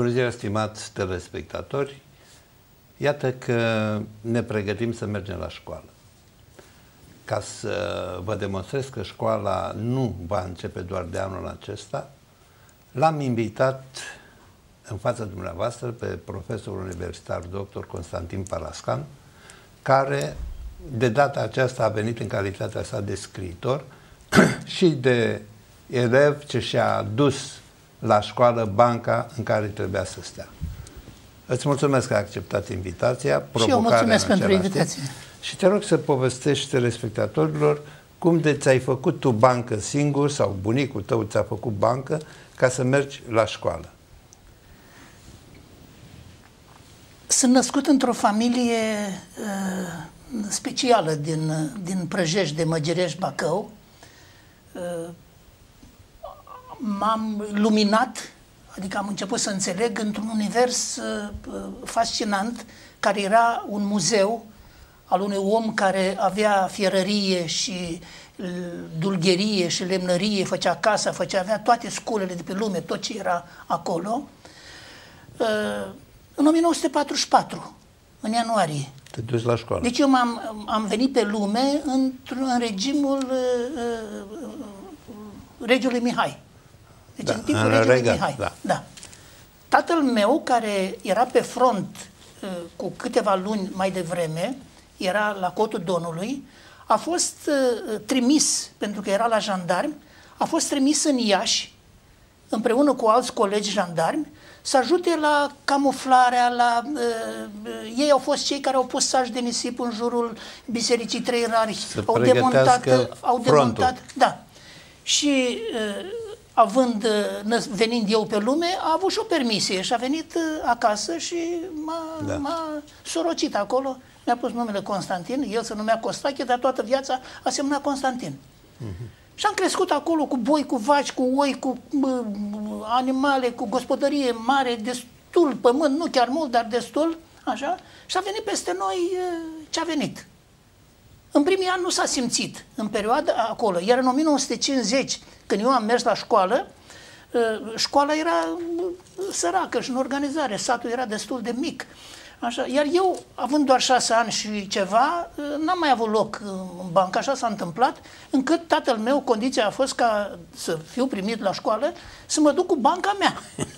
Bună ziua, stimați telespectatori! Iată că ne pregătim să mergem la școală. Ca să vă demonstrez că școala nu va începe doar de anul acesta, l-am invitat în fața dumneavoastră pe profesorul universitar dr. Constantin Palascan, care de data aceasta a venit în calitatea sa de scriitor și de elev ce și-a dus la școală banca în care trebuia să stea. Îți mulțumesc că ai acceptat invitația. Și eu mulțumesc pentru invitație. Și te rog să povestești telespectatorilor cum de ți-ai făcut tu bancă singur sau bunicul tău ți-a făcut bancă ca să mergi la școală. Sunt născut într-o familie uh, specială din, din Prăjești de Măgerești Bacău. Uh, m-am luminat, adică am început să înțeleg într-un univers uh, fascinant care era un muzeu al unui om care avea fierărie și uh, dulgherie și lemnărie, făcea casa, făcea, avea toate sculele de pe lume, tot ce era acolo. Uh, în 1944, în ianuarie. Te duci la școală. Deci eu am am venit pe lume într-un regimul uh, uh, regiului Mihai. Deci da, în timpul în regiului Regat, Mihai. Da. da. Tatăl meu, care era pe front uh, cu câteva luni mai devreme, era la cotul Donului, a fost uh, trimis, pentru că era la jandarmi, a fost trimis în Iași, împreună cu alți colegi jandarmi, să ajute la camuflarea, la... Uh, uh, ei au fost cei care au pus saci de nisip în jurul Bisericii Trei Rari, să au demontat, au demontat, da. Și uh, având, uh, venind eu pe lume, a avut și o permisie și a venit uh, acasă și m-a, da. m-a sorocit acolo, mi-a pus numele Constantin, el se numea Costache, dar toată viața a semnat Constantin. Uh-huh. Și am crescut acolo cu boi, cu vaci, cu oi, cu uh, animale, cu gospodărie mare, destul pământ, nu chiar mult, dar destul, așa, și a venit peste noi uh, ce a venit. În primii ani nu s-a simțit, în perioada acolo, iar în 1950, când eu am mers la școală, uh, școala era uh, săracă și în organizare, satul era destul de mic. Așa, iar eu, având doar șase ani și ceva, uh, n-am mai avut loc în bancă, așa s-a întâmplat, încât tatăl meu, condiția a fost ca să fiu primit la școală, să mă duc cu banca mea.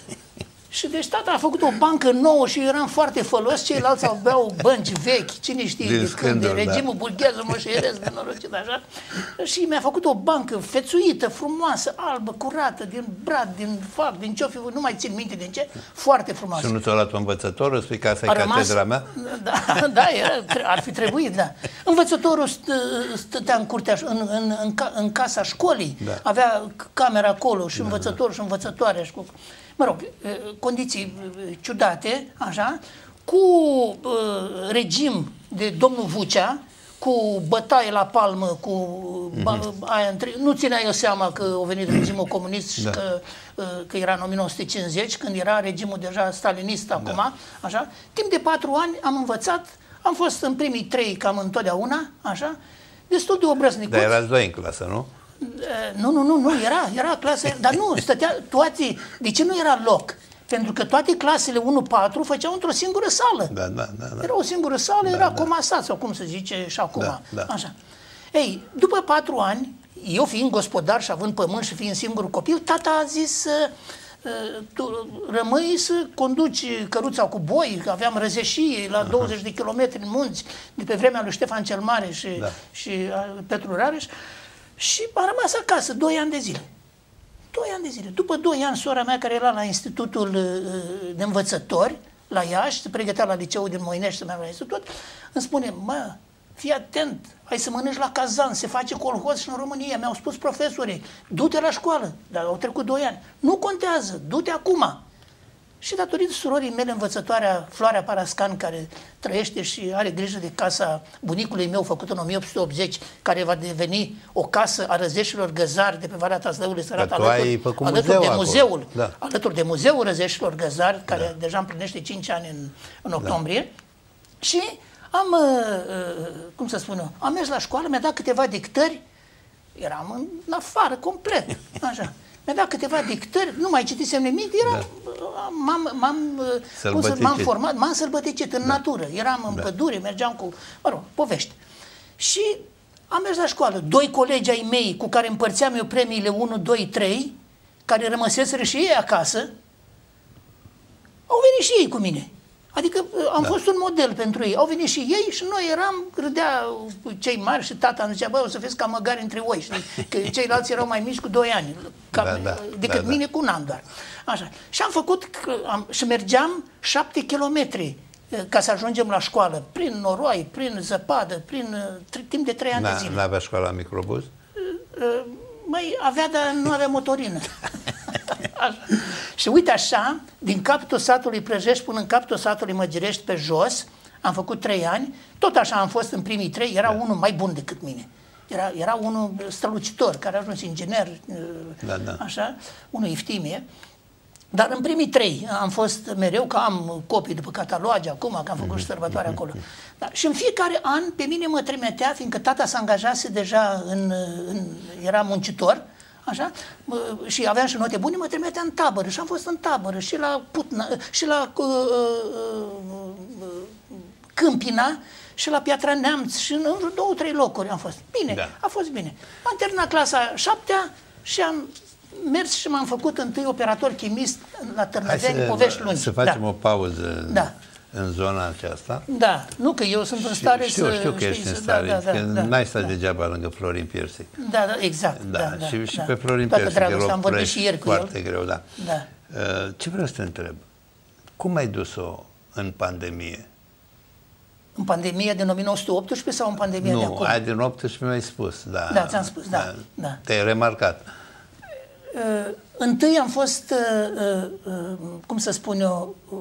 Și deci tata a făcut o bancă nouă și eram foarte folos, ceilalți aveau bănci vechi, cine știe din de când, de da. regimul da. bulghez, moșeresc, de norocit, așa. Și mi-a făcut o bancă fețuită, frumoasă, albă, curată, din brad, din fac, din ce nu mai țin minte din ce, foarte frumoasă. Și nu ți-a luat învățătorul, spui că asta e catedra mea? Da, da era, ar fi trebuit, da. Învățătorul stătea în curtea, în, în, în, în casa școlii, da. avea camera acolo și da, învățător da. și învățătoare și cu mă rog, condiții ciudate, așa, cu uh, regim de domnul Vucea, cu bătaie la palmă, cu mm-hmm. aia între... Nu ținea el seama că a venit regimul comunist și da. că, că era în 1950, când era regimul deja stalinist da. acum, da. așa. Timp de patru ani am învățat, am fost în primii trei cam întotdeauna, așa, destul de obrăznic. Dar erați doi în clasă, nu? Eh, nu, nu, nu, nu, era, era clasă, dar nu, stătea toate, de ce nu era loc? Pentru că toate clasele 1-4 făceau într-o singură sală. Da, da, da, da. Era o singură sală, da, era da. comasat, sau cum se zice și acum. Da, da. Așa. Ei, după patru ani, eu fiind gospodar și având pământ și fiind singur copil, tata a zis uh, tu rămâi să conduci căruța cu boi, că aveam răzeșii la 20 de kilometri în munți, de pe vremea lui Ștefan cel Mare și, da. și Petru Rareș. Și a rămas acasă, 2 ani de zile. 2 ani de zile. După 2 ani, sora mea, care era la Institutul uh, de Învățători, la Iași, se pregătea la liceul din Moinești să meargă la institut, îmi spune, mă, fii atent, hai să mănânci la cazan, se face colhoz și în România. Mi-au spus profesorii, du-te la școală, dar au trecut 2 ani. Nu contează, du-te acum. Și datorită surorii mele învățătoarea Floarea Parascan, care trăiește și are grijă de casa bunicului meu făcută în 1880, care va deveni o casă a răzeșilor găzari de pe Valea Taslăului Sărat, alături, alături de muzeul, da. alături de muzeul răzeșilor găzari, care da. deja împlinește 5 ani în, în octombrie. Da. Și am, uh, uh, cum să spun am mers la școală, mi-a dat câteva dictări, eram în afară complet, așa. Mi-a dat câteva dictări, nu mai citisem nimic, era, da. m-am, m-am, m-am format, m-am sălbăticit în da. natură, eram în da. pădure, mergeam cu, mă rog, povești. Și am mers la școală. Doi colegi ai mei cu care împărțeam eu premiile 1, 2, 3, care rămăseseră și ei acasă, au venit și ei cu mine. Adică uh, am da. fost un model pentru ei. Au venit și ei și noi eram, râdea cei mari și tata îmi zicea, bă, o să fiți ca măgari între voi, știi? Că ceilalți erau mai mici cu 2 ani ca, da, da, decât da, mine da. cu un an doar. Așa. Și am făcut, am, și mergeam șapte kilometri uh, ca să ajungem la școală, prin noroi, prin zăpadă, prin uh, timp de trei ani de zile. Nu avea școala microbuz? Mai avea, dar nu avea motorină. Așa. Și uite așa, din capătul satului Prăjești până în capătul satului Măgirești pe jos, am făcut trei ani, tot așa am fost în primii trei, era da. unul mai bun decât mine. Era, era unul strălucitor, care a ajuns inginer, da, da. așa, unul iftimie. Dar în primii trei am fost mereu, că am copii după cataloage acum, că am făcut și sărbătoare acolo. Da. Și în fiecare an pe mine mă trimitea, fiindcă tata s-a angajase deja, în, în, era muncitor, așa, și aveam și note bune, mă trimitea în tabără și am fost în tabără și la Putna, și la uh, uh, uh, Câmpina și la Piatra Neamț și în două, trei locuri am fost. Bine, da. a fost bine. Am terminat clasa șaptea și am mers și m-am făcut întâi operator chimist la Târnăveni, povești lungi. Să facem da. o pauză. Da în zona aceasta. Da, nu că eu sunt în stare știu, să... Știu că ești în stare, da, da, că da, n-ai stat da. degeaba lângă Florin Piersic. Da, da, exact. Da, da, da și, da, și da. pe Florin Toată Piersic, dragul, am vorbit și ieri cu foarte el. greu, da. da. Uh, ce vreau să te întreb? Cum ai dus-o în pandemie? În pandemie din 1918 sau în pandemie nu, de acum? Nu, aia din 18 mi-ai spus, da. Da, ți-am spus, da. da. da. Te-ai remarcat. Uh, întâi am fost, uh, uh, cum să spun eu, uh,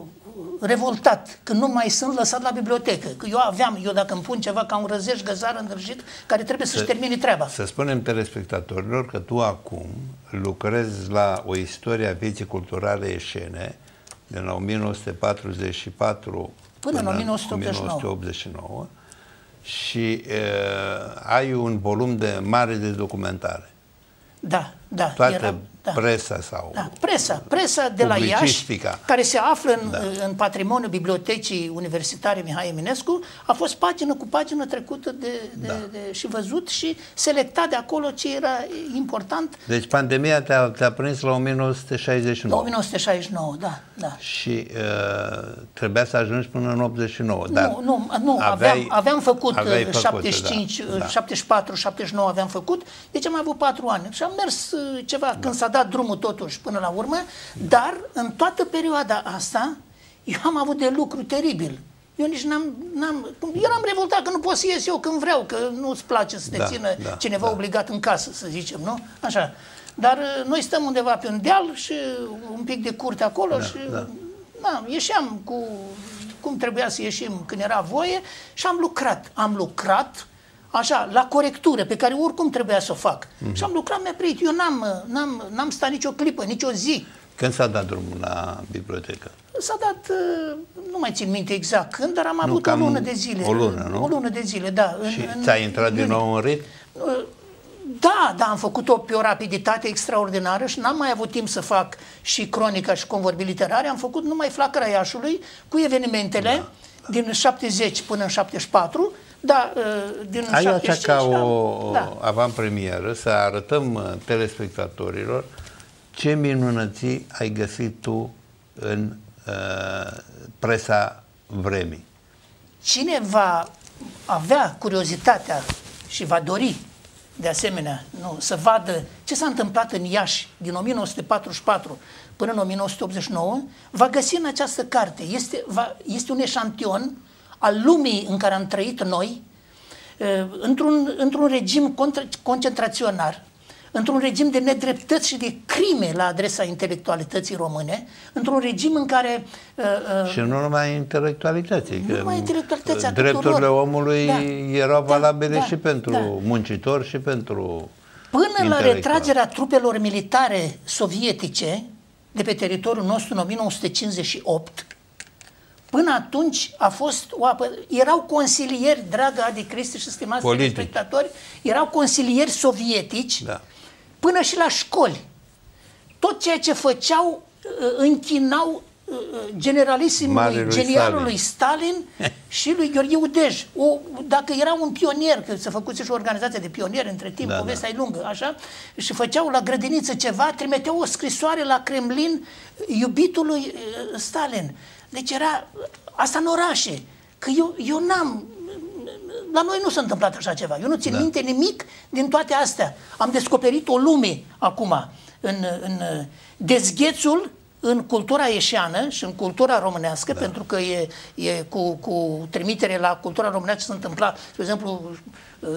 revoltat că nu mai sunt lăsat la bibliotecă. Că eu aveam, eu dacă îmi pun ceva ca un răzeș găzar îndrăjit, care trebuie să-și termine treaba. Să spunem telespectatorilor că tu acum lucrezi la o istorie a vieții culturale eșene din 1944 până, până în 1989. 1989 și uh, ai un volum de mare de documentare. Da, da. Toată era, da. presa sau da, presa, presa de la Iași, care se află în, da. în patrimoniul Bibliotecii Universitare Mihai Eminescu, a fost pagină cu pagină trecută de, de, da. de, și văzut și selectat de acolo ce era important. Deci pandemia te-a, te prins la 1969. 1969, da. da. Și uh, trebuia să ajungi până în 89. Nu, dar nu, nu aveai, aveam, aveam făcut, făcut 75, da, 74, 79 aveam făcut, deci am avut 4 ani și am mers uh, ceva da. când s-a dat drumul totuși până la urmă, dar în toată perioada asta eu am avut de lucru teribil. Eu nici n-am, n-am, eram revoltat că nu pot să ies eu când vreau, că nu-ți place să te da, țină da, cineva da. obligat în casă, să zicem, nu? Așa. Dar uh, noi stăm undeva pe un deal și un pic de curte acolo da, și da. Na, ieșeam cu cum trebuia să ieșim când era voie și am lucrat. Am lucrat așa, la corectură, pe care oricum trebuia să o fac. Mm-hmm. Și am lucrat, mi-a prit. Eu n-am, n-am, n-am stat nicio clipă, nicio zi. Când s-a dat drumul la bibliotecă? S-a dat, uh, nu mai țin minte exact când, dar am nu, avut o lună de zile. O lună, nu? O lună de zile, da. Și în, ți-a intrat din nou în rit? Uh, da, da, am făcut-o pe o rapiditate extraordinară și n-am mai avut timp să fac și cronica și convorbi literare. Am făcut numai Flacăra Iașului cu evenimentele da, da. din 70 până în 74 da, uh, din Ai 75, ca o da. avantpremieră să arătăm uh, telespectatorilor ce minunății ai găsit tu în uh, presa vremii. Cine va avea curiozitatea și va dori de asemenea nu, să vadă ce s-a întâmplat în Iași din 1944 până în 1989, va găsi în această carte. Este, va, este un eșantion al lumii în care am trăit noi, într-un, într-un regim concentraționar, într-un regim de nedreptăți și de crime la adresa intelectualității române, într-un regim în care... Uh, și nu numai intelectualității, nu numai intelectualității, drepturile tuturor. omului da, erau da, valabile da, și pentru da. muncitori și pentru Până la retragerea trupelor militare sovietice de pe teritoriul nostru în 1958, Până atunci a fost o apă... Erau consilieri, dragă Adi Cristi și stimați spectatori, erau consilieri sovietici da. până și la școli. tot ceea ce făceau uh, închinau uh, generalisimului, genialului Stalin, Stalin și lui Gheorghe Udej. O, dacă era un pionier, că se făcuse și o organizație de pionieri între timp, da, povestea da. e lungă, așa, și făceau la grădiniță ceva, trimiteau o scrisoare la Kremlin iubitului Stalin. Deci era asta în orașe. Că eu, eu n-am, la noi nu s-a întâmplat așa ceva. Eu nu țin da. minte nimic din toate astea. Am descoperit o lume acum în, în dezghețul în cultura ieșeană și în cultura românească, da. pentru că e, e cu, cu trimitere la cultura românească se întâmpla, de exemplu,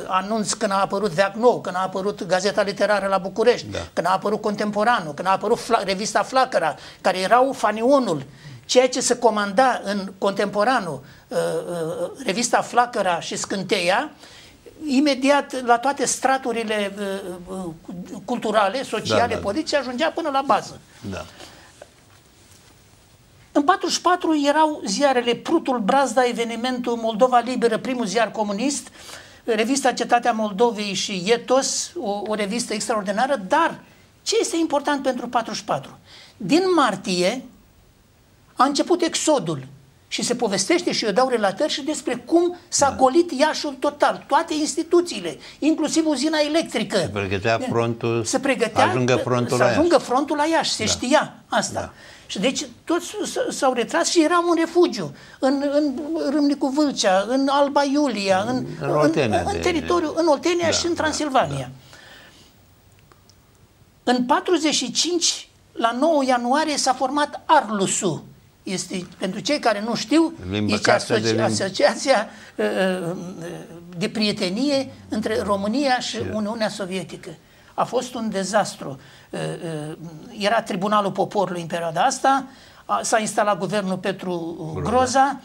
anunț când a apărut Veac Nou, când a apărut Gazeta Literară la București, da. când a apărut Contemporanul, când a apărut Fla, revista Flacăra, care erau fanionul ceea ce se comanda în contemporanul, uh, uh, revista Flacăra și Scânteia, imediat la toate straturile uh, culturale, sociale, da, da. politice, ajungea până la bază. Da. În 44 erau ziarele Prutul, Brazda, Evenimentul, Moldova Liberă, primul ziar comunist, revista Cetatea Moldovei și Etos, o, o revistă extraordinară, dar ce este important pentru 44? Din martie, a început exodul și se povestește și eu dau relatări și despre cum s-a da. golit Iașul total, toate instituțiile, inclusiv uzina electrică. Se pregătea frontul, se pregătea ajungă frontul să la ajungă Iași. frontul la Iași, se da. știa asta. Da. Și deci toți s-au retras și erau în refugiu, în, în Râmnicu Vâlcea, în Alba Iulia, în, în, Oltenia, în, în teritoriu, în Oltenia da, și în Transilvania. Da, da. În 45, la 9 ianuarie, s-a format Arlusu, este, pentru cei care nu știu, este asoci, de asociația uh, uh, de prietenie între România și Uniunea Sovietică. A fost un dezastru. Uh, era Tribunalul Poporului în perioada asta, s-a instalat guvernul Petru Groza,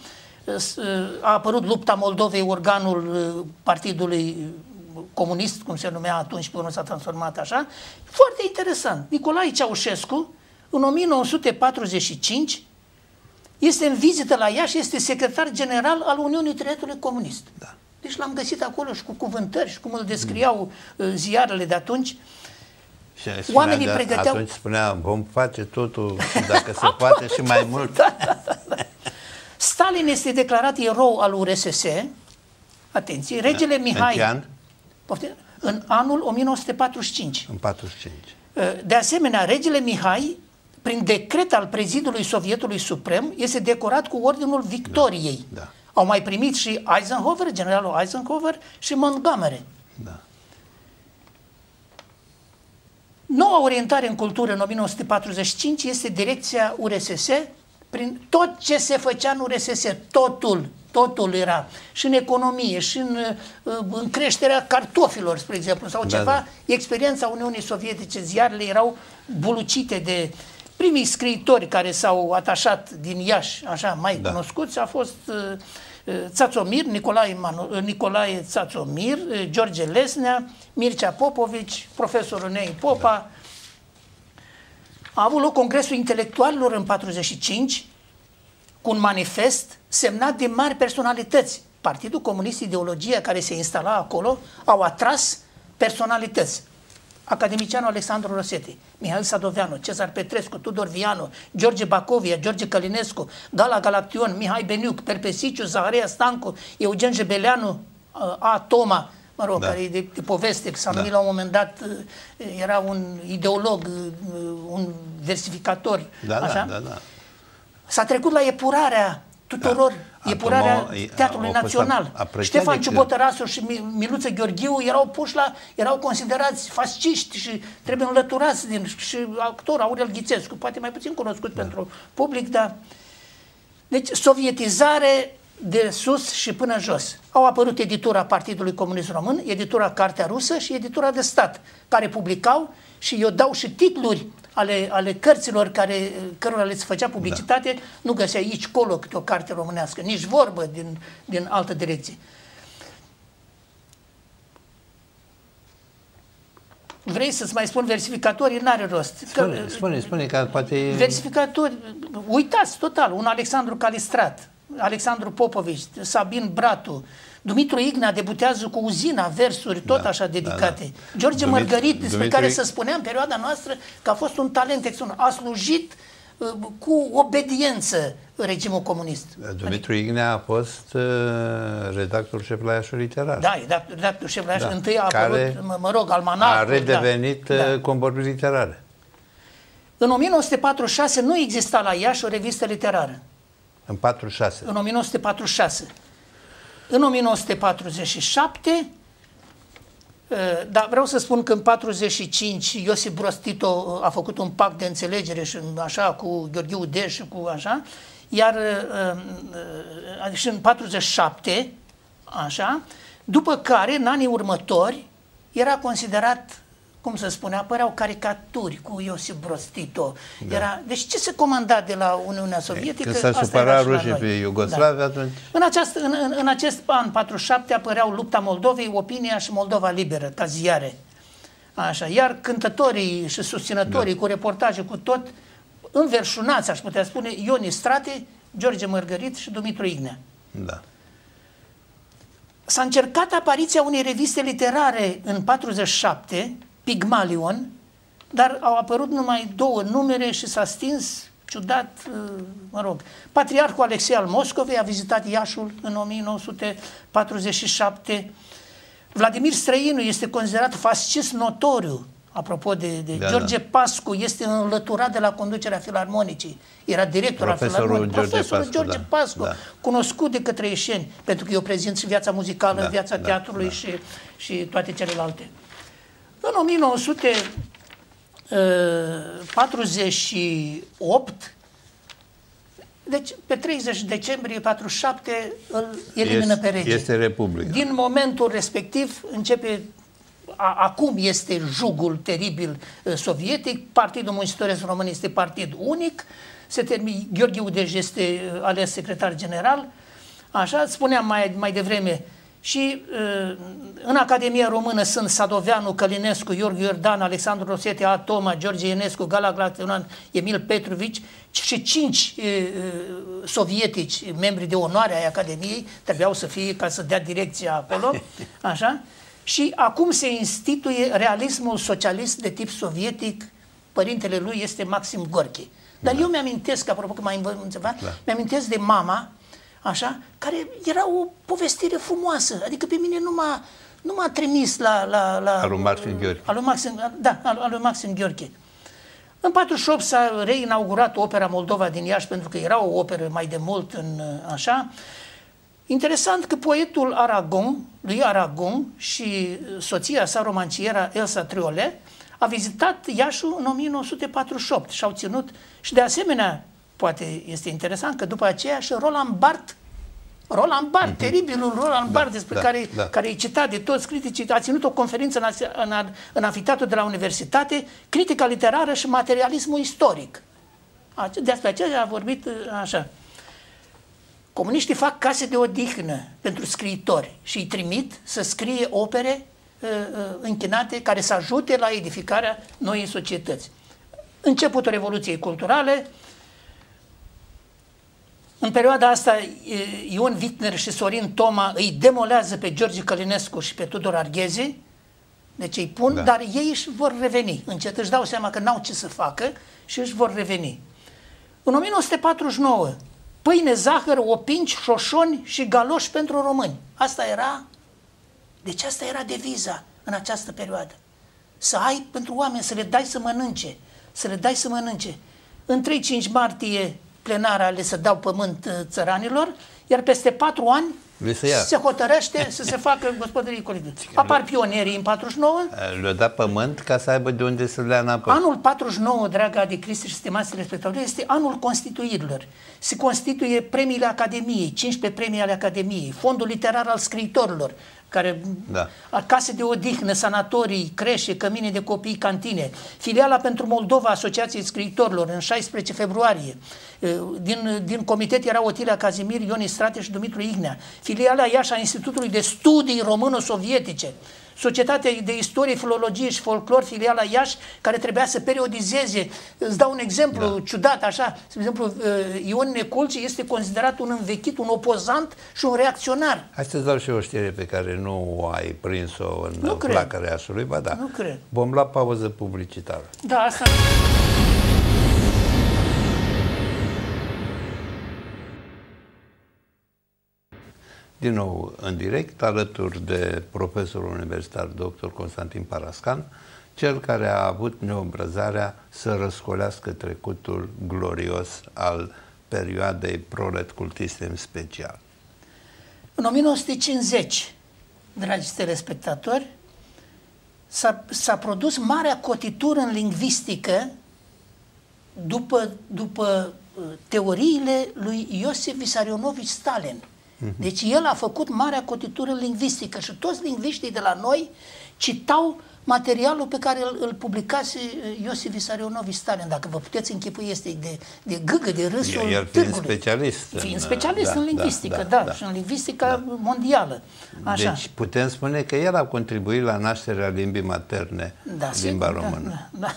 a apărut lupta Moldovei, organul partidului comunist, cum se numea atunci, până s-a transformat așa. Foarte interesant. Nicolae Ceaușescu, în 1945, este în vizită la ea și este secretar general al Uniunii Triatului Comunist. Da. Deci l-am găsit acolo și cu cuvântări și cum îl descriau mm. ziarele de atunci. Și Oamenii de, pregăteau... Atunci spunea, vom face totul dacă se poate și mai mult. Da, da, da, da. Stalin este declarat erou al URSS. Atenție, regele da. Mihai... În an? Poftim, în anul 1945. În 45. De asemenea, regele Mihai prin decret al prezidului Sovietului Suprem, este decorat cu Ordinul Victoriei. Da, da. Au mai primit și Eisenhower, generalul Eisenhower și Montgomery. Da. Noua orientare în cultură în 1945 este direcția URSS prin tot ce se făcea în URSS, totul, totul era, și în economie, și în, uh, în creșterea cartofilor, spre exemplu, sau da, ceva, da. experiența Uniunii Sovietice, ziarele erau bulucite de Primii scriitori care s-au atașat din Iași, așa mai da. cunoscuți, a fost uh, uh Țațomir, Nicolae, Manu, uh, Nicolae Țațomir, uh, George Lesnea, Mircea Popovici, profesorul Nei Popa. Da. A avut loc Congresul Intelectualilor în 45 cu un manifest semnat de mari personalități. Partidul Comunist, ideologia care se instala acolo, au atras personalități academicianul Alexandru Rosetti, Mihail Sadoveanu, Cezar Petrescu, Tudor Vianu, George Bacovia, George Călinescu, Gala Galaction, Mihai Beniuc, Perpesiciu, Zaharia Stancu, Eugen Jebeleanu, A. Toma, mă rog, da. care e de, de poveste, s-a numit da. la un moment dat, era un ideolog, un versificator, da, da așa. Da, da, da. S-a trecut la epurarea tuturor da. Epurarea Teatrului Național. Ștefan Ciubotărasu și Miluță Gheorghiu erau puși la, erau considerați fasciști și trebuie înlăturați din, și actor Aurel Ghițescu, poate mai puțin cunoscut da. pentru public, dar deci sovietizare de sus și până jos. Au apărut editura Partidului Comunist Român, editura Cartea Rusă și editura de stat, care publicau și eu dau și titluri ale, ale cărților care, cărora le se făcea publicitate, da. nu găsea aici, colo, câte o carte românească, nici vorbă din, din altă direcție. Vrei să-ți mai spun versificatorii? N-are rost. Spune, că, spune, spune, că poate... Versificatori, uitați total, un Alexandru Calistrat, Alexandru Popovici, Sabin Bratu, Dumitru Ignea debutează cu uzina versuri tot Da, așa da, dedicate. da. George Dumit- Mărgărit, despre Dumitru care Ig- se spunea în perioada noastră că a fost un talent extraordinar. A slujit uh, cu obediență regimul comunist. Dumitru Ignea a fost uh, redactor șef la Iașul Literar. Da, e redactor, redactor șef la Da. da. Întâi a apărut, Care mă, mă rog, almanacul. a redevenit da. da. uh, convorbiri literare. În 1946 nu exista la Iași o revistă literară. În 46. În 1946. În 1947, uh, dar vreau să spun că în 45 Iosif Broz Tito uh, a făcut un pact de înțelegere și în- așa cu Gheorghe Udeș și cu așa, iar uh, uh, și în 47, așa, după care, în anii următori, era considerat cum să spune, apăreau caricaturi cu Iosif Broz Tito. Da. Era, deci ce se comanda de la Uniunea Sovietică? Când s-a asta supărat era și la rușii noi. pe Iugoslavia, atunci... În, această, în, în, în acest an 47 apăreau Lupta Moldovei, Opinia și Moldova Liberă, ca ziare. Așa. Iar cântătorii și susținătorii da. cu reportaje, cu tot, înverșunați, aș putea spune, Ioni Strate, George Mărgărit și Dumitru Ignea. Da. S-a încercat apariția unei reviste literare în 47, Pigmalion, dar au apărut numai două numere și s-a stins ciudat, uh, mă rog. Patriarhul Alexei al Moscovei a vizitat Iașul în 1947. Vladimir Străinu este considerat fascist notoriu, apropo de, de Da, George da. Pascu, este înlăturat de la conducerea filarmonicii. Era director al Profesorul filarmonicii. George Profesorul Pascu, George da. Pascu, Da. cunoscut de către ieșeni, pentru că eu prezint și viața muzicală, Da, viața da, teatrului da. și, și toate celelalte. În 1948, deci pe 30 decembrie 47 îl elimină Este- pe rege. este Republica. Din momentul respectiv începe a, acum este jugul teribil uh, sovietic, Partidul Muncitoresc Român este partid unic, se termin, Gheorghe Udej este uh, ales secretar general, așa, spuneam mai, mai devreme, și uh, în Academia Română sunt Sadoveanu, Călinescu, Iorghe Iordan, Alexandru Rosete, A. Toma, George Ienescu, Gala Glaționan, Emil Petrovici și cinci uh, uh, sovietici, membri de onoare ai Academiei, trebuiau să fie ca să dea direcția acolo, așa, și acum se instituie realismul socialist de tip sovietic, părintele lui este Maxim Gorki. Dar eu mi-amintesc, apropo că m-ai întrebat, Da. mi-amintesc de mama, așa, care era o povestire frumoasă. Adică pe mine nu m-a, nu m-a trimis la... la, la Al lui Maxim Gheorghe. Al lui Maxim, da, al, al lui Maxim Gheorghe. În 48 s-a reinaugurat opera Moldova din Iași, pentru că era o operă mai de mult în așa. Interesant că poetul Aragon, lui Aragon și soția sa romanciera Elsa Triole a vizitat Iașul în 1948 și au ținut și de asemenea, poate este interesant că după aceea și Roland Barthes Roland Barthes, mm-hmm. teribilul Roland Barthes, despre da, care, da. care e citat de toți criticii, a ținut o conferință în, ase- în, în anfiteatru de la universitate, critica literară și materialismul istoric. A- Despre aceea a vorbit uh, așa. Comuniștii fac case de odihnă pentru scriitori și îi trimit să scrie opere uh, uh, închinate care să ajute la edificarea noii societăți. Începutul Revoluției Culturale, în perioada asta, e, Ion Wittner și Sorin Toma îi demolează pe George Călinescu și pe Tudor Arghezi, deci îi pun, Da. da. dar ei își vor reveni. Încet își dau seama că n-au ce să facă și își vor reveni. În 1949, pâine, zahăr, opinci, șoșoni și galoși pentru români. Asta era, deci asta era deviza în această perioadă. Să ai pentru oameni, să le dai să mănânce, să le dai să mănânce. În 3-5 martie plenara le să dau pământ uh, țăranilor, iar peste 4 ani Le se ia. se hotărăște să se facă gospodării colective. Apar pionierii în 49, Le-a dat pământ ca să aibă de unde să le ia înapoi. Anul 49, dragă de Cristi și stimați telespectatori, este anul constituirilor. Se constituie premiile Academiei, 15 premii ale Academiei, fondul literar al scriitorilor, care Da. case de odihnă, sanatorii, creșe, cămine de copii, cantine, filiala pentru Moldova Asociației Scriitorilor în 16 februarie. Din, din comitet era Otilia Cazimir, Ioni Strate și Dumitru Ignea. Filiala Iași a Institutului de Studii Româno-Sovietice. Societatea de Istorie, Filologie și Folclor, filiala Iași, care trebuia să periodizeze. Îți dau un exemplu da. ciudat, așa. De exemplu, uh, Ion Neculci este considerat un învechit, un opozant și un reacționar. Hai să dau și o știre pe care nu ai prins-o în nu placa Reasului, ba da. Nu cred. Vom lua pauză publicitară. Da, asta... din nou în direct, alături de profesorul universitar dr. Constantin Parascan, cel care a avut neobrăzarea să răscolească trecutul glorios al perioadei prolet cultiste în special. În 1950, dragi telespectatori, s-a, produs marea cotitură în lingvistică după, după uh, teoriile lui Iosif Vissarionovici Stalin. Mhm. Deci el a făcut marea cotitură lingvistică și toți lingviștii de la noi citau materialul pe care îl, îl publicase uh, Iosif Vissarionovici Stalin. Dacă vă puteți închipui, este de, de gâgă, de râsul El fiind specialist. Fiind specialist da, în lingvistică, da, da, da, și în lingvistica da. mondială. Așa. Deci putem spune că el a contribuit la nașterea limbii materne, da, limba sigur, da, română. Da, da.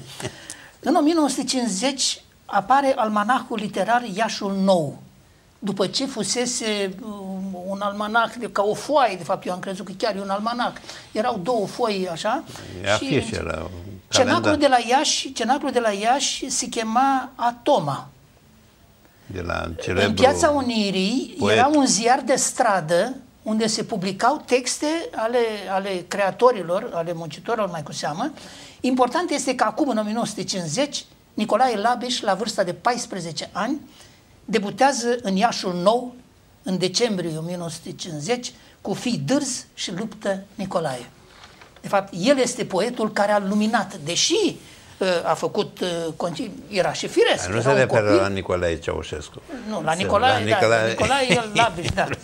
în 1950 apare almanahul literar Iașul Nou, după ce fusese um, un almanac, de, ca o foaie, de fapt eu am crezut că chiar e un almanac, erau două foi așa. E afiș, era cenaclul de la Iași, cenaclul de la Iași se chema Atoma. De la În Piața Unirii poet. era un ziar de stradă unde se publicau texte ale, ale creatorilor, ale muncitorilor mai cu seamă. Important este că acum, în 1950, Nicolae Labiș, la vârsta de 14 ani, debutează în Iașul Nou, în decembrie 1950, cu Fii Dârz și Luptă Nicolae. De fapt, el este poetul care a luminat, deși uh, a făcut, uh, era și firesc. Nu se referă la Nicolae Ceaușescu. Nu, la Nicolae, la Nicolae, da, Nicolae el Labiș, da.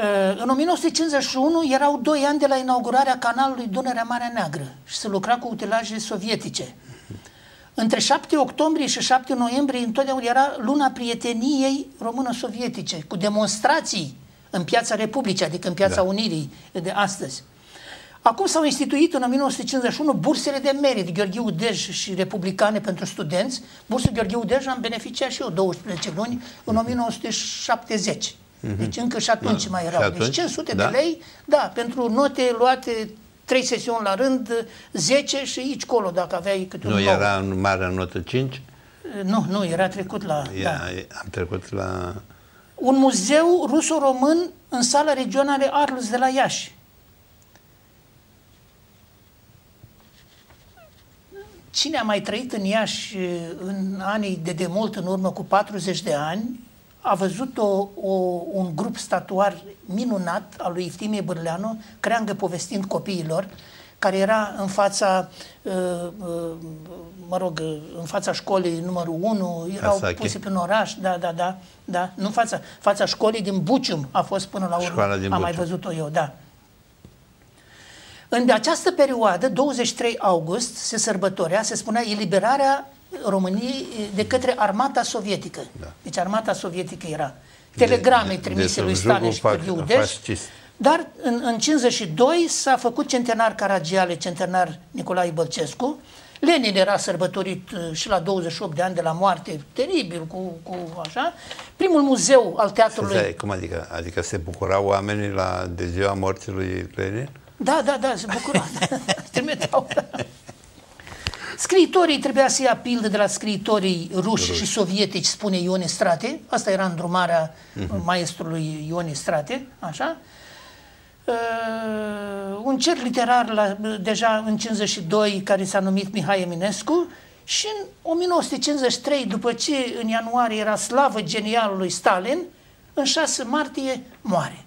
Uh, în 1951 erau doi ani de la inaugurarea canalului Dunărea Marea Neagră și se lucra cu utilaje sovietice. Între 7 octombrie și 7 noiembrie întotdeauna era luna prieteniei română-sovietice, cu demonstrații în Piața Republicii, adică în Piața da. Unirii de astăzi. Acum s-au instituit în 1951 bursele de merit Gheorghe Udej și republicane pentru studenți. Bursul Gheorghe Udej am beneficiat și eu 12 luni în 1970. Mm-hmm. Deci încă și atunci da. mai erau. Deci atunci? Deci 500 da? de lei, da, pentru note luate trei sesiuni la rând, 10 și aici colo, dacă aveai câte un Nu nou. era în mare notă 5? Nu, nu, era trecut la... Ia, da. Am trecut la... Un muzeu ruso-român în sala regională Arlus de la Iași. Cine a mai trăit în Iași în anii de demult, în urmă cu 40 de ani, a văzut o, o, un grup statuar minunat al lui Iftimie Bârleanu, creangă povestind copiilor, care era în fața, uh, uh, mă rog, în fața școlii numărul 1, erau Asache. puse pe oraș, da, da, da, da, nu în fața, fața școlii din Bucium a fost până la urmă, am Bucium. mai văzut-o eu, da. În această perioadă, 23 august, se sărbătorea, se spunea eliberarea României de către armata sovietică. Da. Deci armata sovietică era telegrame de, trimise de lui Stalin și Iudeș. Dar în, în 52 s-a făcut centenar Caragiale, centenar Nicolae Bălcescu. Lenin era sărbătorit uh, și la 28 de ani de la moarte, teribil, cu, cu așa. Primul muzeu al teatrului... Stai, cum adică? Adică se bucurau oamenii la de ziua morții lui Lenin? Da, da, da, se bucurau. Trimiteau. Scriitorii trebuia să ia pildă de la scriitorii ruși, ruși. și sovietici, spune Ione Strate. Asta era îndrumarea uh-huh. maestrului Ione Strate, așa. Uh, un cer literar la, deja în 52 care s-a numit Mihai Eminescu și în 1953, după ce în ianuarie era slavă genialului Stalin, în 6 martie moare.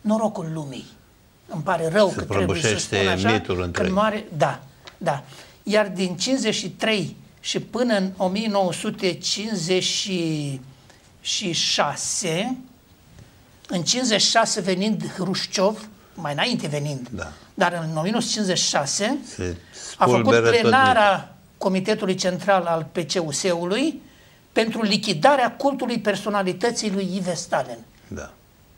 Norocul lumii. Îmi pare rău Se că trebuie să spun așa. Mitul întreg. moare, da, da iar din 53 și până în 1956, în 56 venind Hrușciov, mai înainte venind, da. dar în 1956 a făcut plenara Comitetului Central al PCUS-ului pentru lichidarea cultului personalității lui Ive Stalin. Da.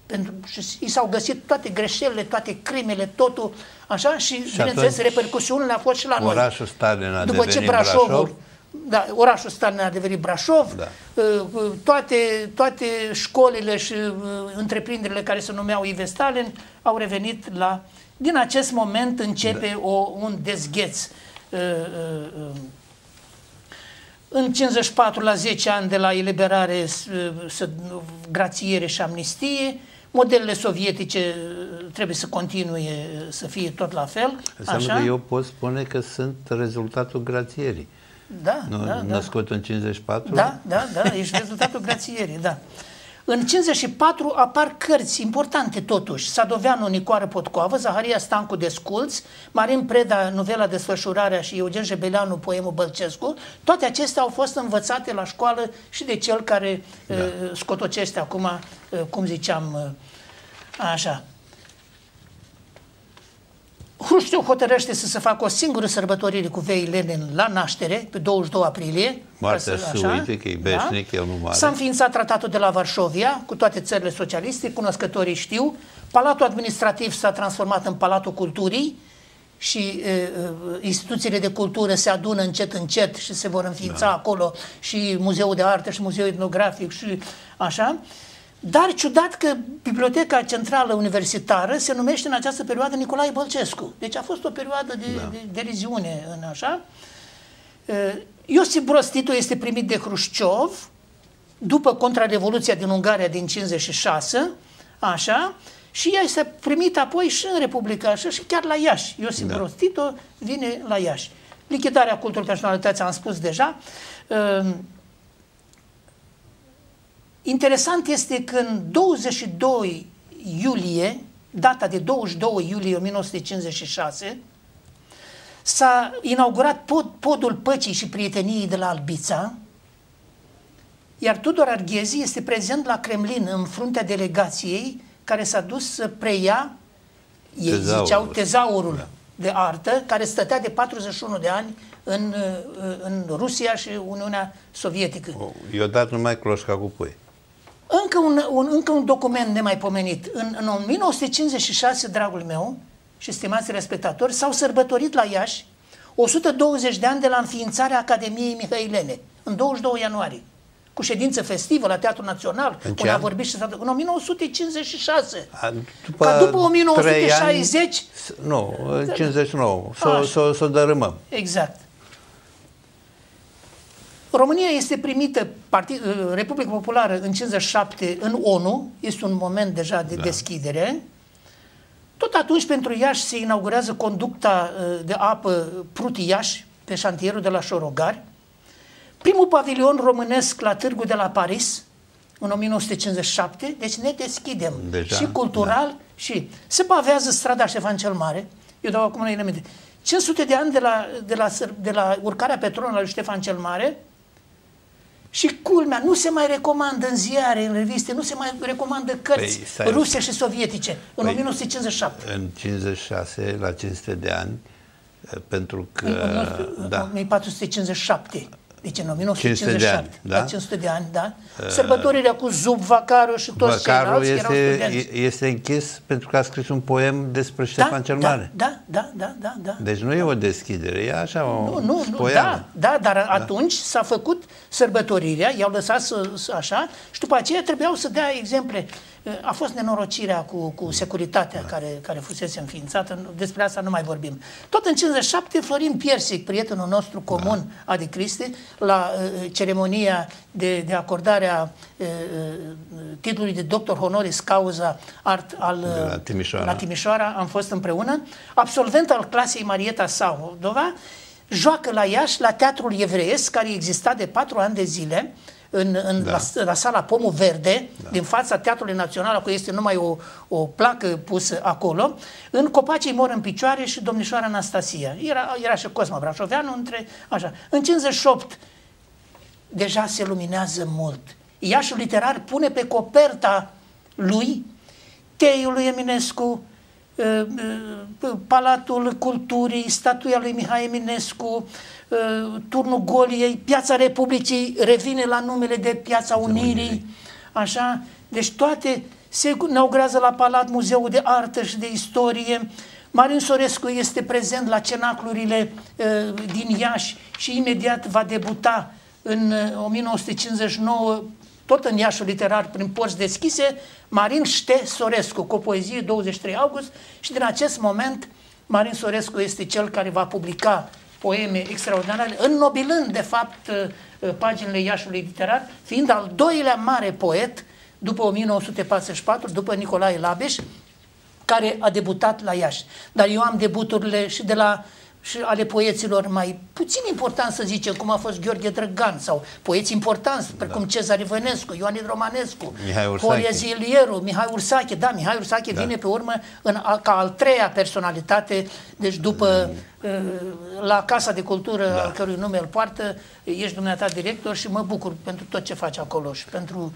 Pentru, și i s-au găsit toate greșelile, toate crimele, totul, așa, și, și bineînțeles, repercusiunile au fost și la orașul noi. Orașul Stalin a După ce Brașovul, Brașov, da, orașul Stalin a devenit Brașov, da. Uh, uh, toate, toate școlile și uh, întreprinderile care se numeau Ivestalin au revenit la... Din acest moment începe da. o, un dezgheț. În 54, la 10 ani de la eliberare, grațiere și amnistie, modelele sovietice trebuie să continue să fie tot la fel. Înseamnă așa? că eu pot spune că sunt rezultatul grațierii. Da, nu, da, născut da. în 54? Da, da, da, ești rezultatul grațierii, da. În 54 apar cărți importante totuși. Sadoveanu, Nicoară Potcoavă, Zaharia Stancu Desculț, Marin Preda, novela Desfășurarea și Eugen Jebeleanu, poemul Bălcescu. Toate acestea au fost învățate la școală și de cel care da. uh, scotocește acum, uh, cum ziceam, uh, așa. Hrușciu hotărăște să se facă o singură sărbătorire cu vei Lenin la naștere, pe 22 aprilie. Moartea să uite că e beșnic, da? el nu moare. S-a înființat tratatul de la Varșovia cu toate țările socialiste, cunoscătorii știu. Palatul administrativ s-a transformat în Palatul Culturii și e, instituțiile de cultură se adună încet, încet și se vor înființa da. acolo și Muzeul de Artă și Muzeul Etnografic și așa. Dar ciudat că Biblioteca Centrală Universitară se numește în această perioadă Nicolae Bălcescu. Deci a fost o perioadă de, da. de deriziune în așa. Iosif Broz Tito este primit de Hrușciov după contrarevoluția din Ungaria din 56, așa, și ea este primit apoi și în Republica așa și chiar la Iași. Iosif da. Broz Tito vine la Iași. Lichidarea culturii personalității am spus deja. Interesant este că în 22 iulie, data de 22 iulie 1956, s-a inaugurat pod, podul păcii și prieteniei de la Albița, iar Tudor Arghezi este prezent la Kremlin în fruntea delegației care s-a dus să preia, ei Tezaurul. ziceau, tezaurul da. de artă, care stătea de 41 de ani în, în Rusia și Uniunea Sovietică. I-a dat numai cloșca cu pui. Încă un, un, încă un document nemaipomenit. În, în 1956, dragul meu și stimați respectatori, s-au sărbătorit la Iași 120 de ani de la înființarea Academiei Mihailene, în 22 ianuarie cu ședință festivă la Teatrul Național, unde a vorbit și în 1956. A, după Ca după 1960... Ani, nu, 59, să o dărâmăm. Exact. România este primită, Partid, uh, Republica Populară, în 57 în ONU, este un moment deja de da. deschidere. Tot atunci pentru Iași se inaugurează conducta uh, de apă Pruti-Iași, pe șantierul de la Șorogari. Primul pavilion românesc la Târgu de la Paris, în 1957, deci ne deschidem Deja, și cultural da. și se pavează strada Ștefan cel Mare. Eu dau acum un element. 500 de ani de la, de la, de la urcarea pe tron al lui Ștefan cel Mare, și culmea, nu se mai recomandă în ziare, în reviste, nu se mai recomandă cărți păi, ruse și sovietice în păi, 1957. În 56, la 500 de ani, pentru că... În, da. 1457. Deci în 1957, de ani, da? 500 de ani, da? Uh, Sărbătorirea cu Zub, Vacaru și toți Vacaru ceilalți este, erau studenți. este închis pentru că a scris un poem despre da, Ștefan cel da, Mare. Da, da, da, da, da. Deci nu e o deschidere, e așa o Nu, nu, nu da, da, dar da. atunci s-a făcut sărbătorirea, i-au lăsat să, să, așa și după aceea trebuiau să dea exemple a fost nenorocirea cu, cu securitatea da. care, care fusese înființată, despre asta nu mai vorbim. Tot în 57, Florin Piersic, prietenul nostru comun, da. Adi Cristi, la uh, ceremonia de, de acordare a uh, titlului de doctor honoris cauza art al, de la, Timișoara. la Timișoara, am fost împreună, absolvent al clasei Marieta Saudova, joacă la Iași, la Teatrul Evreiesc, care exista de patru ani de zile, în, în da. la, la sala Pomul Verde, da. din fața Teatrului Național, acolo este numai o, o placă pusă acolo, în copacii mor în picioare și domnișoara Anastasia. Era, era și Cosma Brașoveanu între, așa. În 58 deja se luminează mult. Iașul literar pune pe coperta lui teiul lui Eminescu, uh, uh, Palatul Culturii, statuia lui Mihai Eminescu, Uh, turnul Goliei, Piața Republicii revine la numele de Piața Unirii, așa, Deci toate se inaugurează la Palat Muzeul de Artă și de Istorie. Marin Sorescu este prezent la cenaclurile uh, din Iași și imediat va debuta în uh, 1959 tot în Iașul literar prin porți deschise, Marin Ște Sorescu, cu o poezie 23 august. Și din acest moment Marin Sorescu este cel care va publica poeme extraordinare, înnobilând de fapt uh, paginile Iașului literar, fiind al doilea mare poet după 1944, după Nicolae Labeș, care a debutat la Iași. Dar eu am debuturile și de la și ale poeților mai puțin important să zicem, cum a fost Gheorghe Drăgan sau poeți importanți, precum da. Cezar Ivănescu, Ioan Romanescu, Colia Zilieru, Mihai Ursache. Da, Mihai Ursache da. vine pe urmă în, ca al treia personalitate, deci după mm. uh, la Casa de Cultură, da. al cărui nume îl poartă, ești dumneata director și mă bucur pentru tot ce faci acolo și pentru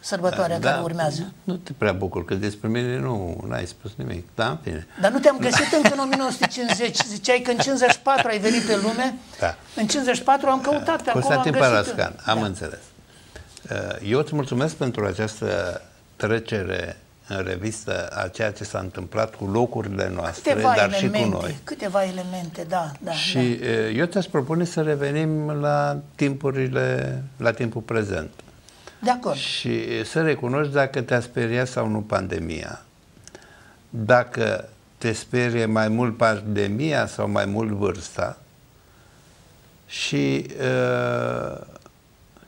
sărbătoarea da, care urmează. Nu te prea bucur, că despre mine nu ai spus nimic. Da, în fine. Dar nu te-am găsit încă în 1950. Ziceai că în 54 ai venit pe lume. Da. În 54 am căutat pe acolo. Constantin Parascan, am da. înțeles. Uh, eu îți mulțumesc pentru această trecere în revistă a ceea ce s-a întâmplat cu locurile noastre, câteva dar elemente, și cu noi. Câteva elemente, da. da și da. Uh, eu ți-aș propune să revenim la timpurile, la timpul prezent. De acord. Și să recunoști dacă te-a speriat sau nu pandemia. Dacă te sperie mai mult pandemia sau mai mult vârsta și uh,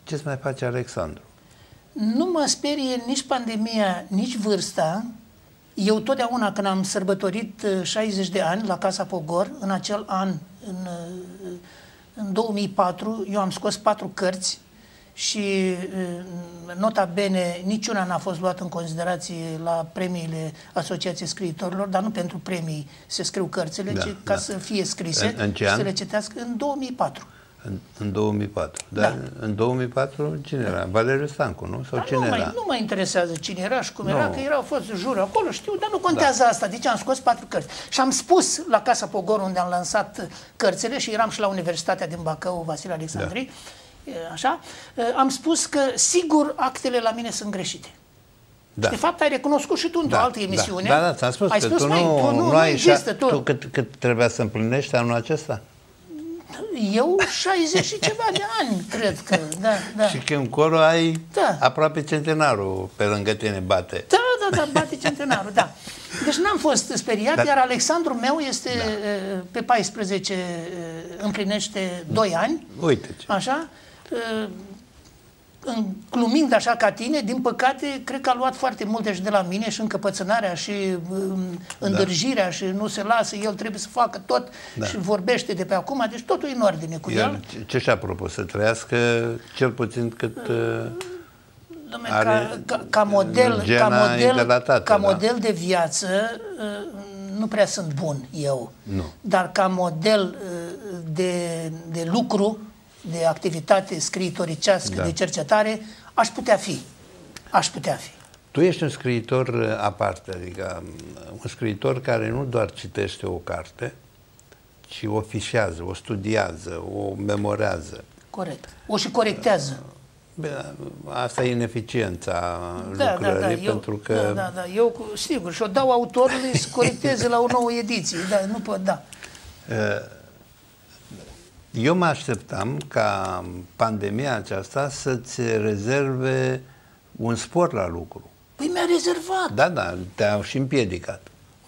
ce-ți mai face Alexandru? Nu mă sperie nici pandemia, nici vârsta. Eu totdeauna când am sărbătorit 60 uh, de ani la Casa Pogor, în acel an, în, uh, în 2004, eu am scos patru cărți și nota bene, niciuna n-a fost luată în considerație la premiile Asociației Scriitorilor, dar nu pentru premii se scriu cărțile, da, ci ca da. să fie scrise în, în ce an? să le citească în 2004. În, în 2004. Dar da. în 2004 cine era? Valeriu Stancu, nu? Sau dar cine nu era? Mai, nu mă interesează cine era și cum no. era, că erau fost juri acolo, știu, dar nu contează da. asta. Deci am scos patru cărți. Și am spus la Casa Pogor, unde am lansat cărțile și eram și la Universitatea din Bacău, Vasile Alexandrii, da așa, am spus că sigur actele la mine sunt greșite. Da. Și de fapt ai recunoscut și tu într-o da, altă da. emisiune. Da, da, ți-am spus ai că spus, tu mai, nu, tu nu, nu, ai există. Tu, tu cât, cât trebuia să împlinești anul acesta? Eu 60 și ceva de ani, cred că, da, da. Și când coro ai da. aproape centenarul pe lângă tine bate. Da, da, da, bate centenarul, da. Deci n-am fost speriat, Dar... iar Alexandru meu este da. pe 14 împlinește 2 ani. Uite ce. Așa? Glumind așa ca tine, din păcate, cred că a luat foarte multe și de la mine și încăpățânarea și um, îndârjirea da. și nu se lasă, el trebuie să facă tot da. și vorbește de pe acum, deci totul e în ordine cu el. el. Ce și-a propus? Să trăiască cel puțin cât uh, Dom'le, are ca, ca, ca model, ca model, tată, ca da? model de viață uh, nu prea sunt bun eu, nu. dar ca model uh, de, de lucru de activitate scriitoricească, da. de cercetare, aș putea fi. Aș putea fi. Tu ești un scriitor uh, aparte, adică um, un scriitor care nu doar citește o carte, ci o fișează, o studiază, o memorează. Corect. O și corectează. Bine, asta e ineficiența da, lucrării, da, da, pentru eu, că... Da, da, da, eu, sigur, și o dau autorului să corecteze la o nouă ediție, da, nu pot, da. Uh, eu mă așteptam ca pandemia aceasta să-ți rezerve un sport la lucru. Păi mi-a rezervat. Da, da, te-au și împiedicat.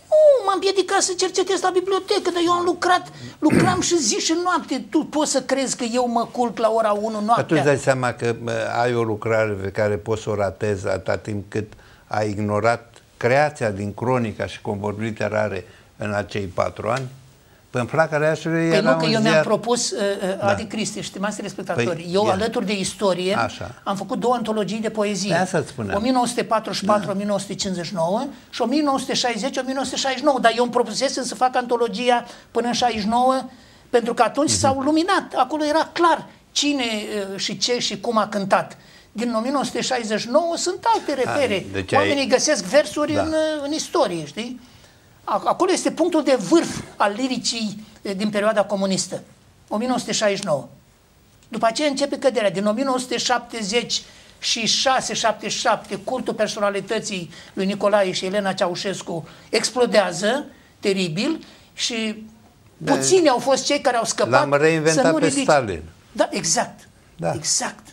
Nu, m-am împiedicat să cercetez la bibliotecă, dar eu am lucrat, lucram și zi și noapte. Tu poți să crezi că eu mă culc la ora 1 noaptea? Atunci dai seama că ai o lucrare pe care poți să o ratezi atâta timp cât ai ignorat creația din cronica și convorbiri literare în acei patru ani? Păi în flacăra Iașului păi era nu, că eu mi-am propus, uh, uh, da. Adi Cristi, stimați telespectatori, păi, eu ia. alături de istorie Așa. am făcut două antologii de poezie. Asta 1944-1959 da. și 1960-1969, dar eu îmi propusesem să fac antologia până în 69 pentru că atunci uh-huh. s-au luminat, acolo era clar cine uh, și ce și cum a cântat. Din 1969 sunt alte repere. A, deci Oamenii ai... găsesc versuri da. în, uh, în istorie, știi? Acolo este punctul de vârf al liricii din perioada comunistă, 1969. După aceea începe căderea. Din 1970 și 677, cultul personalității lui Nicolae și Elena Ceaușescu explodează teribil și da. puțini au fost cei care au scăpat L-am reinventat să nu pe ridice. Stalin. Da, exact. Da. Exact.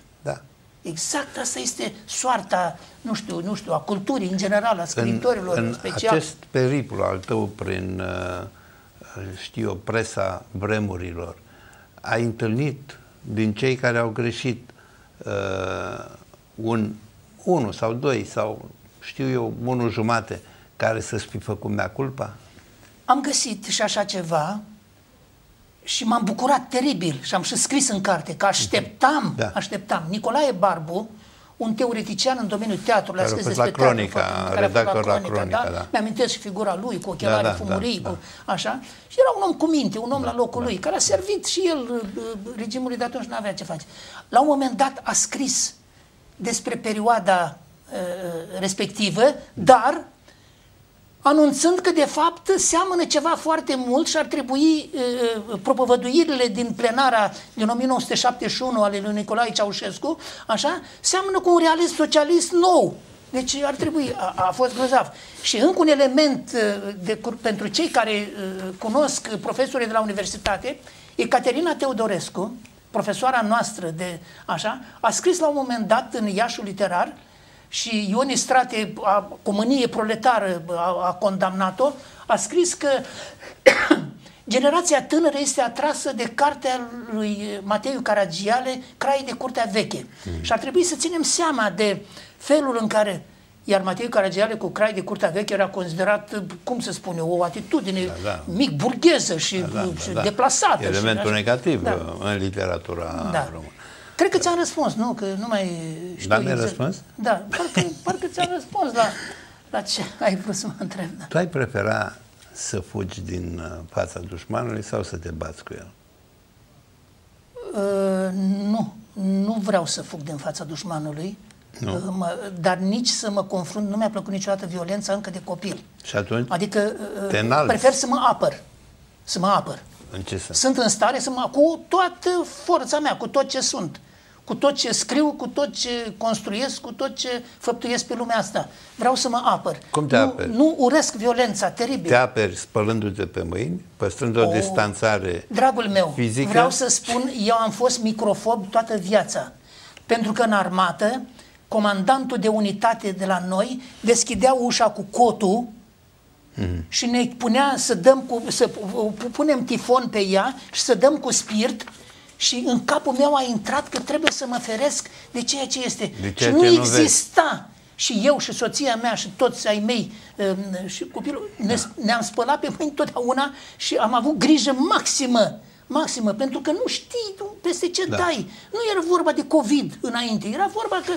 Da. Exact asta este soarta, nu știu, nu știu, a culturii în general, a scriitorilor în, în, în special. acest periplu al tău prin, uh, știu eu, presa vremurilor, ai întâlnit din cei care au greșit uh, un, unul sau doi sau știu eu, unul jumate care să-și fi făcut mea culpa? Am găsit și așa ceva și m-am bucurat teribil și am și scris în carte că așteptam, Da. așteptam. Nicolae Barbu, un teoretician în domeniul teatrului, a Care a scris fost despre la teatru, Cronica, faptul care a fost redactor la Cronica, da? da. Mi-amintesc și figura lui cu ochelari Da, da, fumurii, da, cu așa. Și era un om cu minte, un om la locul lui, care a servit și el uh, uh, regimului de atunci, nu avea ce face. La un moment dat a scris despre perioada uh, respectivă, dar anunțând că de fapt seamănă ceva foarte mult și ar trebui uh, propovăduirile din plenara din 1971 ale lui Nicolae Ceaușescu, așa, seamănă cu un realism socialist nou. Deci ar trebui, a, a fost grozav. Și încă un element uh, de, cur- pentru cei care uh, cunosc profesorii de la universitate, Ecaterina Teodorescu, profesoara noastră de așa, a scris la un moment dat în Iașul Literar și Ion Istrate, a, cu mânie proletară, a, a condamnat-o, a scris că generația tânără este atrasă de cartea lui Mateiu Caragiale, Crai de Curtea Veche. Mm. Și ar trebui să ținem seama de felul în care iar Mateiu Caragiale cu Crai de Curtea Veche era considerat, cum să spun eu, o atitudine Da, da. mic burgheză și, Da, da, și da. deplasată. Elementul și, așa. negativ Da. uh, în literatura Da. română. Cred că ți-am răspuns, nu? Că nu mai știu Da, mi-ai exact. răspuns? Da, parcă, parcă ți-am răspuns la, la ce ai vrut să mă întreb. Da. Tu ai prefera să fugi din uh, fața dușmanului sau să te bați cu el? Uh, nu, nu vreau să fug din fața dușmanului, Nu. uh, mă, dar nici să mă confrunt, nu mi-a plăcut niciodată violența încă de copil. Și atunci, Adică uh, Te înalți. prefer să mă apăr, să mă apăr. în ce sens? Sunt în stare să mă, cu toată forța mea, cu tot ce sunt, cu tot ce scriu, cu tot ce construiesc, cu tot ce făptuiesc pe lumea asta. Vreau să mă apăr. Cum te nu, aperi? Nu urăsc violența, teribil. Te aperi spălându-te pe mâini, păstrând o, O, distanțare Dragul meu, fizică? vreau să spun, eu am fost microfob toată viața. Pentru că în armată, comandantul de unitate de la noi deschidea ușa cu cotul Mhm. și ne punea să dăm cu, să pu- punem tifon pe ea și să dăm cu spirit și în capul meu a intrat că trebuie să mă feresc de ceea ce este. De și ceea nu ce nu vezi. exista. Și eu și soția mea și toți ai mei um, și copilul, ne, ne-am spălat pe mâini totdeauna și am avut grijă maximă maximă, pentru că nu știi tu peste ce Da. dai. Nu era vorba de COVID înainte, era vorba că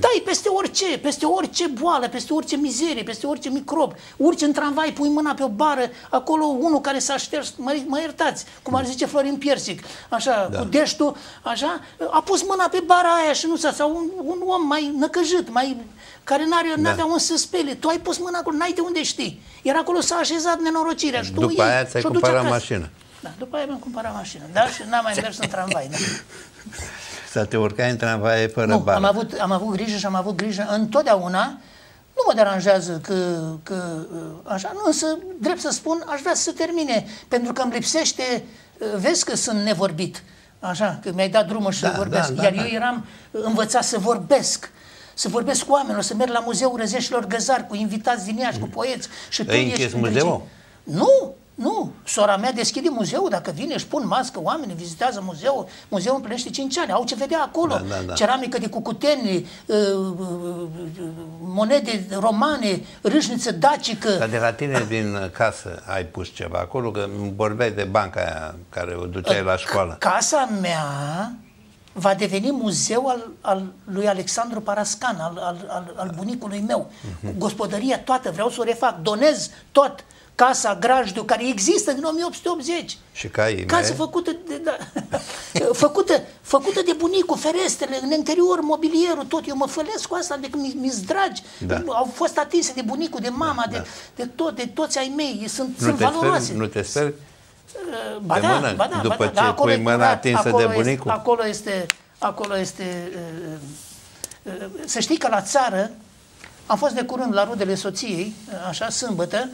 dai peste orice, peste orice boală, peste orice mizerie, peste orice microb. Urci în tramvai, pui mâna pe o bară, acolo unul care s-a șters, mă, mă iertați, cum ar zice Florin Piersic, așa, Da. cu deștul, așa, a pus mâna pe bara aia și nu s-a, sau un, un om mai năcăjit, mai care n-are, Da. n-avea un să spele. Tu ai pus mâna acolo, n-ai de unde știi. Era acolo s-a așezat nenorocirea și tu După o iei aia ți-ai și o duci cumpărat acasă. mașină. Da, după aia mi-am cumpărat mașină, da, și n-am mai mers în tramvai, da. Să te urcai în tramvaie fără Nu, bani. am avut, am avut grijă și am avut grijă întotdeauna. Nu mă deranjează că, că așa, nu, însă, drept să spun, aș vrea să se termine, pentru că îmi lipsește, vezi că sunt nevorbit, așa, că mi-ai dat drumul și Da, să vorbesc, da, da, iar da. eu eram învățat să vorbesc, să vorbesc cu oamenilor, să merg la Muzeul Răzeșilor Găzar cu invitați din Iași, cu poeți. Și tu Ai ești închis între muzeul? cei- Nu, nu. Sora mea deschide muzeul, dacă vine, își pun mască, oamenii vizitează muzeul. Muzeul împlinește 5 ani, au ce vedea acolo. Da, da, da. Ceramică de cucuteni, uh, uh, monede romane, râșniță dacică. Dar de la tine din casă ai pus ceva acolo, că îmi vorbeai de banca aia care o duceai la școală. Casa mea va deveni muzeu al, al lui Alexandru Parascan, al, al, al, al bunicului meu. Mhm. Cu gospodăria toată, vreau să o refac, donez tot. Casa Grajdiu, care există din 1880. Și caii Casă mei? făcută de, da, făcută, făcută de bunicul, ferestrele, în interior, mobilierul, tot. Eu mă fălesc cu asta, de când mi- mi-s dragi. Da. Au fost atinse de bunicul, de mama, Da, de, de tot, de toți ai mei. Sunt, Nu sunt te, valoroase. speri, nu te speri? Uh, Ba Pe da, mână, ba da, după ba da, ce acolo pui e mâna curat, atinsă de acolo este- bunicul? Acolo este, acolo este uh, Să știi că la țară, am fost de curând la rudele soției, așa, sâmbătă,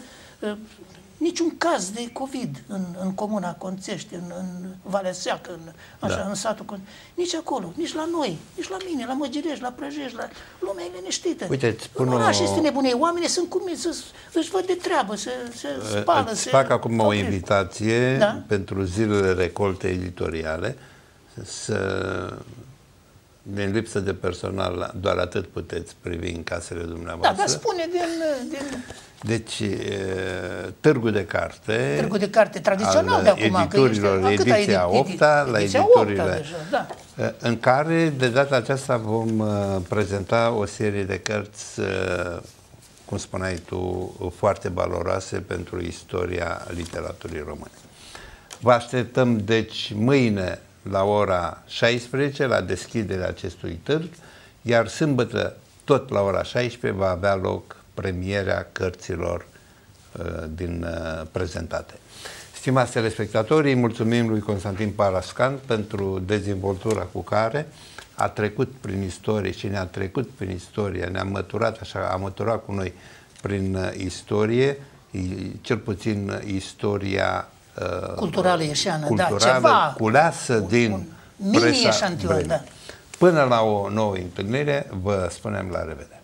niciun caz de COVID în, în comuna Conțești, în, în Valea Seacă, în, așa, da. în satul Con... Nici acolo, nici la noi, nici la mine, la Măgirești, la Prăjești, la lumea e liniștită. Uite, în oraș o... este nebunie. Oamenii sunt cum să își văd de treabă, să se spală. Îți se... fac acum o invitație da? pentru zilele recolte editoriale să din lipsă de personal, doar atât puteți privi în casele dumneavoastră. Da, dar spune din... din... Deci, Târgul de Carte... Târgul de Carte tradițional de acum. Editurilor, că ești, ediția 8 la editurile... Deja, da. În care, de data aceasta, vom prezenta o serie de cărți, cum spuneai tu, foarte valoroase pentru istoria literaturii române. Vă așteptăm, deci, mâine la ora 16 la deschiderea acestui târg, iar sâmbătă tot la ora 16 va avea loc premierea cărților uh, din uh, prezentate. Stimați telespectatorii, mulțumim lui Constantin Parascan pentru dezvoltura cu care a trecut prin istorie și ne-a trecut prin istorie, ne-a măturat așa, a măturat cu noi prin uh, istorie, cel puțin istoria Uh, culturală ieșeană, da, culturală, da, ceva, culeasă un, din un mini eșantion, da. Până la o nouă întâlnire, vă spunem la revedere.